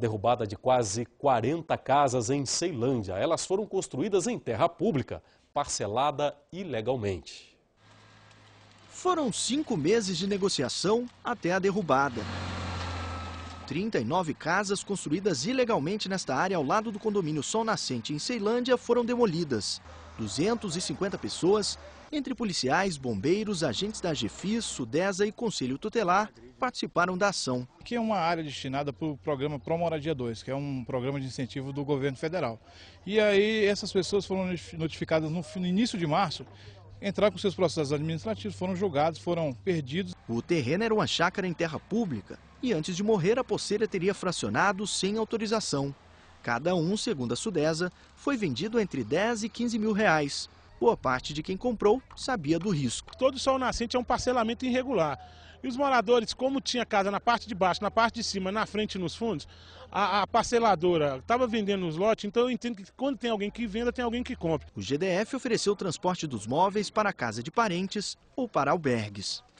Derrubada de quase 40 casas em Ceilândia. Elas foram construídas em terra pública, parcelada ilegalmente. Foram cinco meses de negociação até a derrubada. 39 casas construídas ilegalmente nesta área ao lado do condomínio Sol Nascente em Ceilândia foram demolidas. 250 pessoas, entre policiais, bombeiros, agentes da GFIS, Sudesa e Conselho Tutelar, participaram da ação. Que é uma área destinada para o programa Pro Moradia 2, que é um programa de incentivo do governo federal. E aí essas pessoas foram notificadas no início de março entraram com seus processos administrativos, foram julgados, foram perdidos. O terreno era uma chácara em terra pública e antes de morrer a poceira teria fracionado sem autorização. Cada um, segundo a Sudesa, foi vendido entre 10 e 15 mil reais. Boa parte de quem comprou sabia do risco. Todo sol nascente é um parcelamento irregular. E os moradores, como tinha casa na parte de baixo, na parte de cima, na frente e nos fundos, a, a parceladora estava vendendo os lotes, então eu entendo que quando tem alguém que venda, tem alguém que compra. O GDF ofereceu o transporte dos móveis para a casa de parentes ou para albergues.